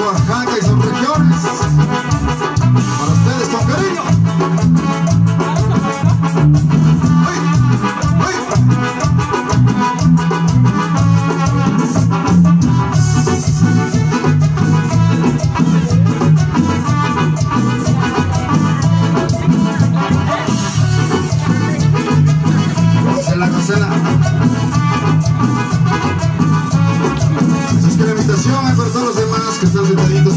Oaxaca y sus regiones. Para ustedes con cariño. Cosela, cosela. descansar de